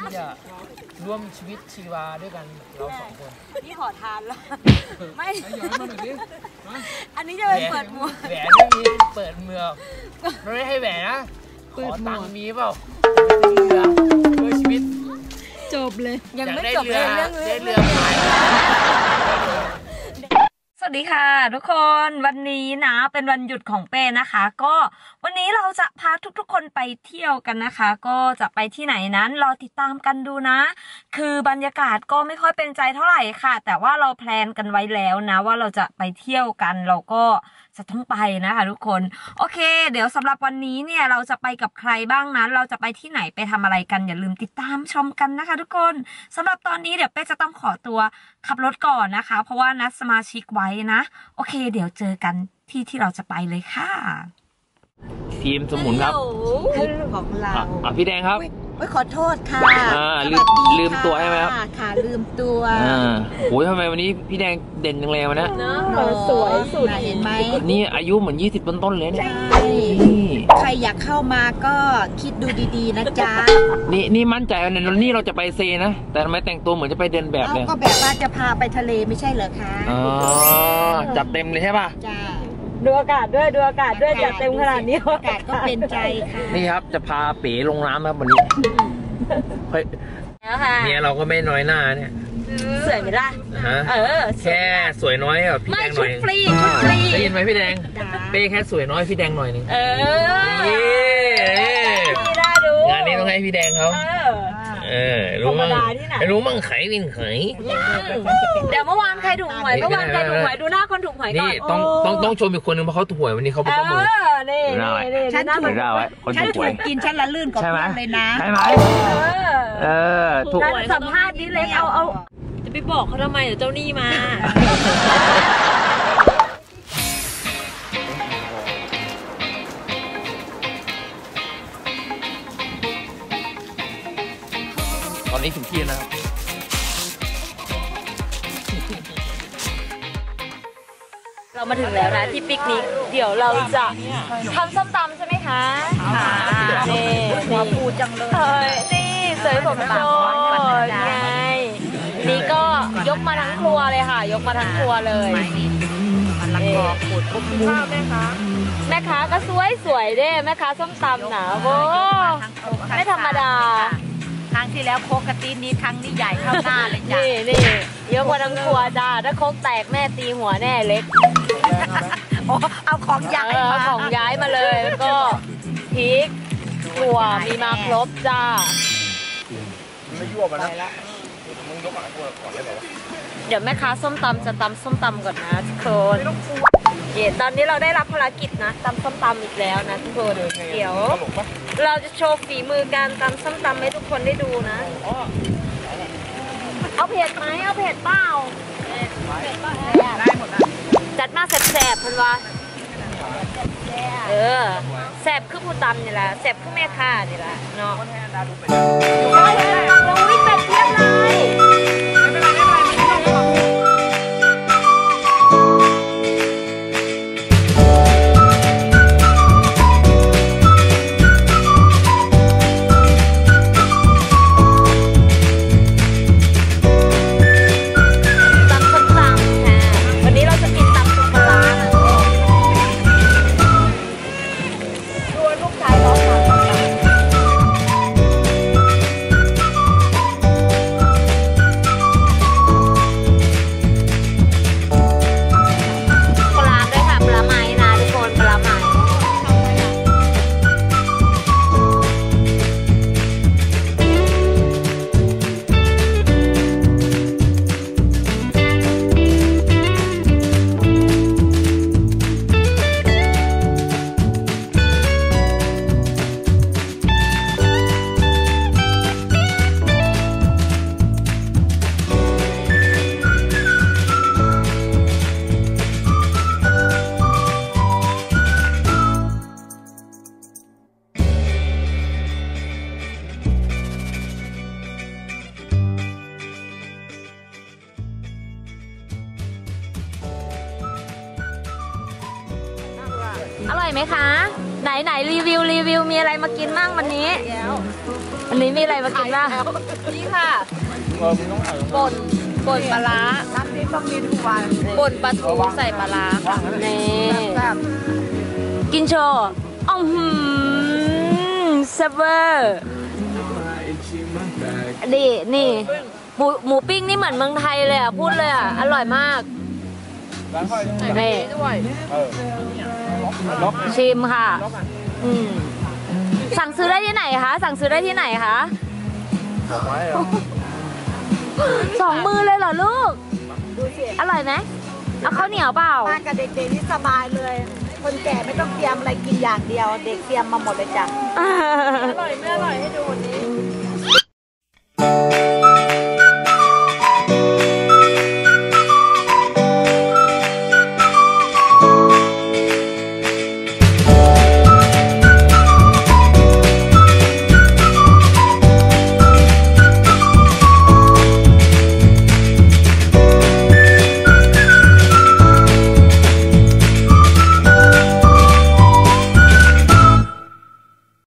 ที่จะร่วมชีวิตชีวาด้วยกันเราสองคนนี่ขอทานแล้วไม่ไอ้ย้อนมาหน่อยดิอันนี้จะไปเปิดมือแหวนไม่มีเปิดเมืองเราได้ให้แหวนนะขอตังค์มีเปล่าเรือเพื่อชีวิตจบเลย ยังไม่จบเลยเรื่องเรือ วัสดีค่ะ ทุกคนวันนี้นะเป็นวันหยุดของเป้นะคะ ก็วันนี้เราจะพาทุกๆ คนไปเที่ยวกันนะคะ ก็จะไปที่ไหนนั้นรอติดตามกันดูนะ คือบรรยากาศก็ไม่ค่อยเป็นใจเท่าไหร่ค่ะ แต่ว่าเราแพลนกันไว้แล้วนะ ว่าเราจะไปเที่ยวกันเราก็จะต้องไปนะคะ ทุกคนโอเค เดี๋ยวสำหรับวันนี้เนี่ยเราจะไปกับใครบ้างนั้นเราจะไปที่ไหนไปทำอะไรกันอย่าลืมติดตามชมกันนะคะ ทุกคนสำหรับตอนนี้เดี๋ยวเป้จะต้องขอตัวขับรถก่อนนะคะ เพราะว่านัดสมาชิกไว้นะ โอเค เดี๋ยวเจอกันที่ที่เราจะไปเลยค่ะทีมสมุนครับของเราอะอะพี่แดงครับโอ้ยขอโทษค่ะอ่าสลืวัมสดีลืมตัวใช่ไหมครับะค่ะลืมตัวอ่าโอ้ยทำไมวันนี้พี่แดงเด่นจังเลยวันนี้เนาะโอ้สวยสุดเห็นไหมนี่อายุเหมือน 20 ต้นๆเลยเนี่ยใช่นี่ใค รอยากเข้ามาก็คิดดูดีๆนะจ๊ะนี่นี่มั่นใจว่าเนี่ยนี่เราจะไปเซนะ แต่ทำไมแต่งตัวเหมือนจะไปเดินแบบเอาเลยก็แบบว่าจะพาไปทะเลไม่ใช่เหรอคะอ๋อจัดเต็มเลยใช่ป่ะ จ้าดูอากาศด้วยดูอากาศด้วยอย่าเต็มขนาดนี้อากาศก็เป็นใจค่ะนี่ครับจะพาเป๋ลงน้ำครับวันนี้เฮ้ยแล้วค่ะเมียเราก็ไม่น้อยหน้าเนี่ย สวยไหมล่ะฮะเออแค่สวยน้อยกับพี่ไม่แดงหชุน่อดยฟรีชุดฟรีได้ยินไหมพี่แดงจ้าเป้แค่สวยน้อยพี่แดงหน่อยหนึง เออนี่ไม่ได้ดูงานนี้ต้องให้พี่แดงเขาเออ เออรู้มั่งธรรมดาที่ไหน รู้มั่งไขวินไข เดี๋ยวเมื่อวานใครถูกหวยเมื่อวานใครถูกหวยดูหน้าคนถูกหวยก่อนนี่ต้องต้องต้องชมอีกคนนึงเพราะเขาถูกหวยวันนี้เขาเอเป็นเจ้ามือ อนี่ดูหน้าไว้นี่ฉันดูหน้าถูมันกเดี๋ยวเอาไว้คนฉันถูกหถูวยกกินฉันละลื่นกว่าใช่ไหมเพื่อนเลยนะ ใช่ไหมเออเออถูก การสัมภาษณ์ดิเล็กเอาเอาจะ ไปบอกเขาทำไมเดี๋ยวเจ้าหนี้มา ตอนนี้ถึงที่แล้วนะครับเรามาถึงแล้วนะที่ปิกนิก เดี๋ยวเราจะทำส้มตำใช่ไหมคะค่ะนี่หัวปูจังเลยเฮ้ยนี่สวยผมโจดไงนี่ก็ ยกมาทั้งครัวเลยค่ะ ยกมาทั้งครัวเลยมันละกอขูดปุ๊บปุ๊บแม่ค้าก็สวยสวยเด้แม่ค้าส้มตำนะโอ้ไม่ธรรมดาครั้งที่แล้วโคกกระตีนี้ครั้งนี้ใหญ่เข้าหน้าเลยจ้ะนี่นี่ยกมาทั้งครัวจ้าถ้าโคกแตกแม่ตีหัวแน่เล็กโอ้เอาของใหญ่เออมาของย้ายมาเลยแล้วก็พริกถั่วมีมาครบจ้า เดี๋ยวแม่ค้าส้มตำจะตำส้มตำก่อนนะทุกคนเย่ตอนนี้เราได้รับภารกิจนะตำส้มตำอีกแล้วนะทุกคนเดี๋ยว เราจะโชว์ฝีมือการตำส้มตำให้ทุกคนได้ดูนะ เอาเผ็ดไหมเอาเผ็ดเปล่าจัดมาแสบๆพันวะเออ แสบคือผู้ตำนี่แหละแสบคือแม่ค้านี่แหละเนาะได้เลยลงวิ่งแบบเที อร่อยไหมคะ ไหนไหนรีวิวรีวิวมีอะไรมากินบ้างวันนี้วันนี้มีอะไรมากินบ้างนี่ค่ะเออมึงต้องอ่านป่นป่นปลาร้าน้ำพริกต้องมีทุกวันป่นปลาทูใส่ปลาร้าค่ะนี่แซ่บกินโชว์อ๋อหืมเซเวอร์นี่นี่หมูหมูปิ้งนี่เหมือนเมืองไทยเลยอะ พูดเลยอะ อร่อยมากร้านค่อยนี่ด้วยเออล็อก ชิมค่ะอืมสั่งซื้อได้ที่ไหนคะ สั่งซื้อได้ที่ไหนคะดอกไม้เหรอสองมือเลยเหรอลูกดูสิอร่อยไหมเอาข้าวเหนียวเปล่า บ้านกับเด็กๆนี่สบายเลย คนแก่ไม่ต้องเตรียมอะไรกินอย่างเดียว เด็กเตรียมมาหมดเลยจ้ะ อร่อยไม่อร่อยให้ดูวันนี้